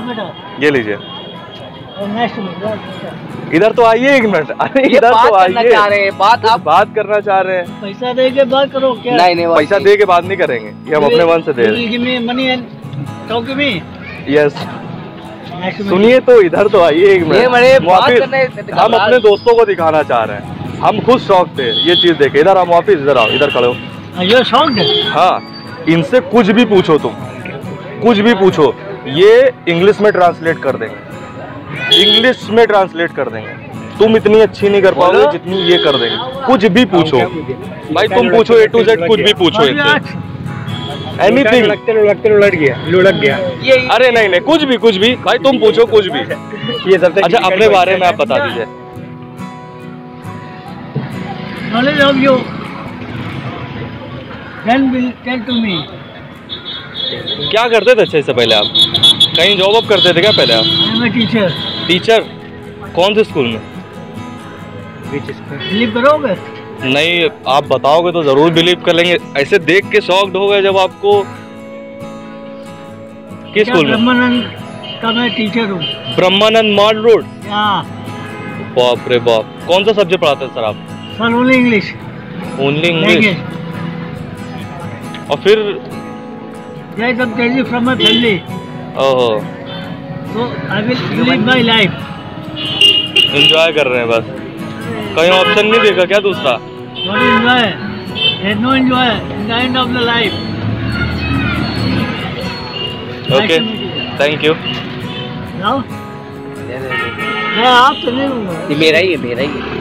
हाँ ये लीजिए। और नेक्स्ट में इधर तो आइए एक मिनट। अरे इधर तो आइए। बात आप बात करना चाह रहे हैं। पैसा दे के बात करो क्या? नहीं नहीं पैसा दे के बाद नहीं करेंगे। ये हम अपने मन से दे रहे money and talk to me yes सुनिए तो इधर तो आइए एक मिनट। बात वापिस करने हम अपने दोस्तों को दिखाना चाह रहे हैं। हम खुद शौक थे। ये चीज़ देखे। इधर हम ऑफ़िस इधर आओ। इधर खड़े हो। यू शॉक्ड हाँ। इनसे कुछ भी पूछो तुम। कुछ भी पूछो। ये इंग्लिश में ट्रांसलेट कर देंगे। इंग्लिश में ट्रांसलेट कर देंगे। तुम इतनी अच्छी नहीं कर पाओगे। जितनी ये कर देंगे। कुछ भी पूछो। भाई तुम पूछो ए टू जेड कुछ भी पूछो इनसे। एनीथिंग लुढ़कते लुढ़क गया लुढ़क गया। ये अरे नहीं नहीं कुछ भी कुछ भी। भाई तुम पूछो कुछ भी। ये सबसे अच्छा अपने बारे में आप बता दीजिए। Knowledge of you then will tell to me क्या करते थे अच्छे इससे पहले आप? कहीं जॉब वॉब करते थे क्या पहले आप? am टीचर कौन से स्कूल में? बिलीव करोगे? नहीं आप बताओगे तो ज़रूर बिलीव कर लेंगे। ऐसे देख के शॉक्ड हो गए जब आपको किस स्कूल में? ब्रह्मानंद का मैं टीचर हूँ। Brahmanand Mall Road. बाप रे बाप। कौन सा सब्जेक्ट पढ़ाते हैं सर आप? Sir only English only English और फिर is some crazy from my family. ओहो So I will live my life. Enjoy कर रहे हैं बस कहीं ऑप्शन नहीं देखा क्या दूसरा enjoy? There is no enjoy in the end of the life. Okay. Thank you? मैं लूँगा ये मेरा ही है मेरा ही है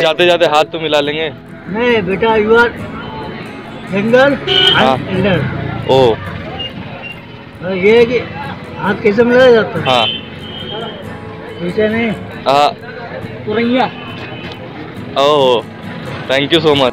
जाते जाते हाथ तो मिला लेंगे। नहीं बेटा यू आर हाँ। ओ। ये कि हाथ कैसे मिलाया जाता है? हाँ। पीछे नहीं? हाँ। ओ थैंक यू सो मच